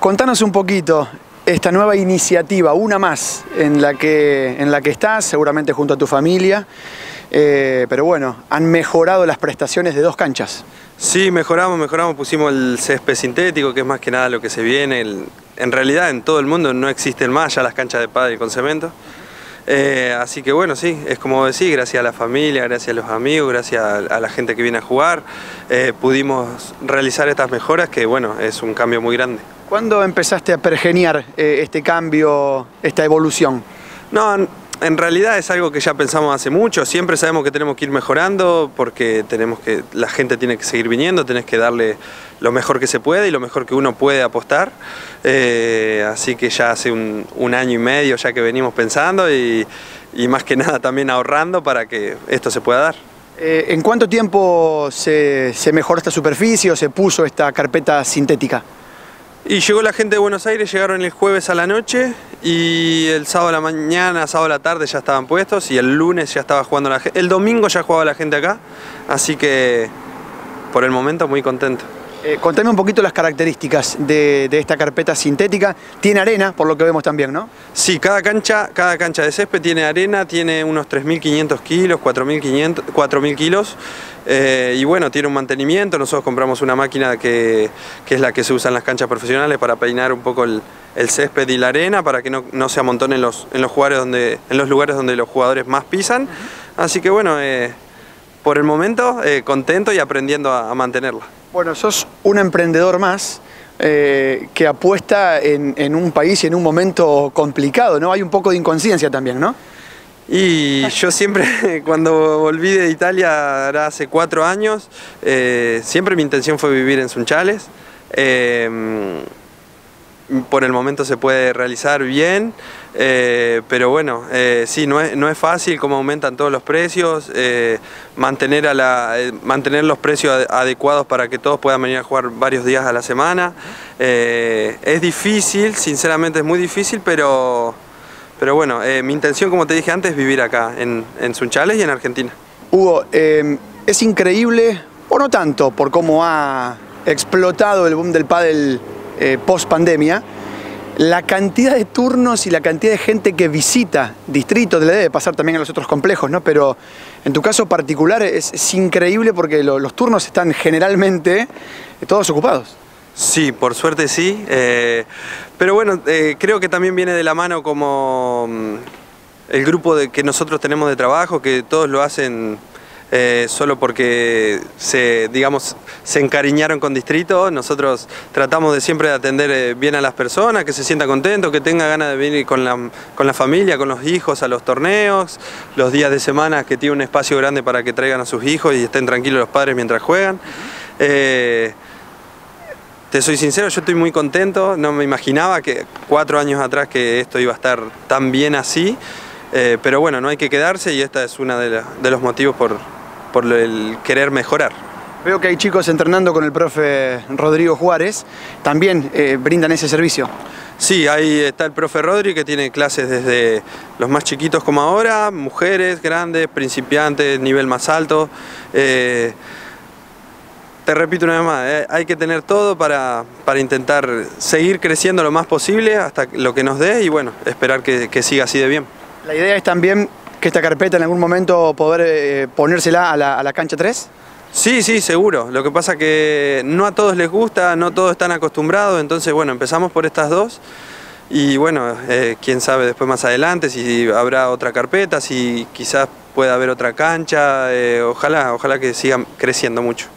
Contanos un poquito esta nueva iniciativa, una más en la que, en la que estás, seguramente junto a tu familia, eh, pero bueno, han mejorado las prestaciones de dos canchas. Sí, mejoramos, mejoramos, pusimos el césped sintético, que es más que nada lo que se viene. en realidad en todo el mundo no existen más ya las canchas de pádel con cemento. Eh, así que bueno, sí, es como decir, gracias a la familia, gracias a los amigos, gracias a, la gente que viene a jugar, eh, pudimos realizar estas mejoras que bueno, es un cambio muy grande. ¿Cuándo empezaste a pergeniar eh, este cambio, esta evolución? No, en realidad es algo que ya pensamos hace mucho, siempre sabemos que tenemos que ir mejorando porque tenemos que, la gente tiene que seguir viniendo, tenés que darle lo mejor que se puede y lo mejor que uno puede apostar. Eh, así que ya hace un, año y medio ya que venimos pensando y, más que nada también ahorrando para que esto se pueda dar. Eh, ¿En cuánto tiempo se, se mejoró esta superficie o se puso esta carpeta sintética? Y llegó la gente de Buenos Aires, llegaron el jueves a la noche y el sábado a la mañana, sábado a la tarde ya estaban puestos y el lunes ya estaba jugando la gente. El domingo ya jugaba la gente acá, así que por el momento muy contento. Eh, contame un poquito las características de, esta carpeta sintética. Tiene arena, por lo que vemos también, ¿no? Sí, cada cancha, cada cancha de césped tiene arena, tiene unos 3.500 kilos, 4.000 kilos. Eh, y bueno, tiene un mantenimiento. Nosotros compramos una máquina que, es la que se usa en las canchas profesionales para peinar un poco el, césped y la arena para que no, se amontone en los, en, los donde, en los lugares donde los jugadores más pisan. Así que bueno, eh, por el momento contento y aprendiendo a mantenerla. Bueno, sos un emprendedor más eh, que apuesta en, un país y en un momento complicado, ¿no? Hay un poco de inconsciencia también, ¿no? Y yo siempre, cuando volví de Italia hace cuatro años, eh, siempre mi intención fue vivir en Sunchales. Eh, por el momento se puede realizar bien, eh, pero bueno, eh, sí, no es, no es fácil como aumentan todos los precios, eh, mantener, a la, mantener los precios adecuados para que todos puedan venir a jugar varios días a la semana. es difícil, sinceramente es muy difícil, pero, pero bueno, mi intención, como te dije antes, es vivir acá, en, en Sunchales y en Argentina. Hugo, es increíble, o no tanto, por cómo ha explotado el boom del pádel eh, post pandemia, la cantidad de turnos y la cantidad de gente que visita distritos, le debe pasar también a los otros complejos, ¿no? Pero en tu caso particular es, increíble porque los turnos están generalmente eh, todos ocupados. Sí, por suerte sí. Eh, pero bueno, creo que también viene de la mano como mm, el grupo de, que nosotros tenemos de trabajo, que todos lo hacen eh, solo porque se, digamos, se encariñaron con Distrito. Nosotros tratamos de siempre de atender eh, bien a las personas, que se sienta contento, que tenga ganas de venir con la, con la familia, con los hijos a los torneos, los días de semana que tiene un espacio grande para que traigan a sus hijos y estén tranquilos los padres mientras juegan. Eh, te soy sincero, yo estoy muy contento, no me imaginaba que cuatro años atrás que esto iba a estar tan bien así, pero bueno, no hay que quedarse y esta es uno de, de los motivos por, por el querer mejorar. Veo que hay chicos entrenando con el profe Rodrigo Juárez, también eh, brindan ese servicio. Sí, ahí está el profe Rodri que tiene clases desde los más chiquitos como ahora, mujeres, grandes, principiantes, nivel más alto. Eh, te repito una vez más, eh, hay que tener todo para, para, intentar seguir creciendo lo más posible hasta lo que nos dé y bueno, esperar que, que siga así de bien. La idea es también que esta carpeta en algún momento poder eh, ponérsela a la, cancha 3? Sí, sí, seguro. Lo que pasa que no a todos les gusta, no todos están acostumbrados, entonces bueno, empezamos por estas dos y bueno, eh, quién sabe después más adelante si habrá otra carpeta, si quizás pueda haber otra cancha, eh, ojalá, ojalá que sigan creciendo mucho.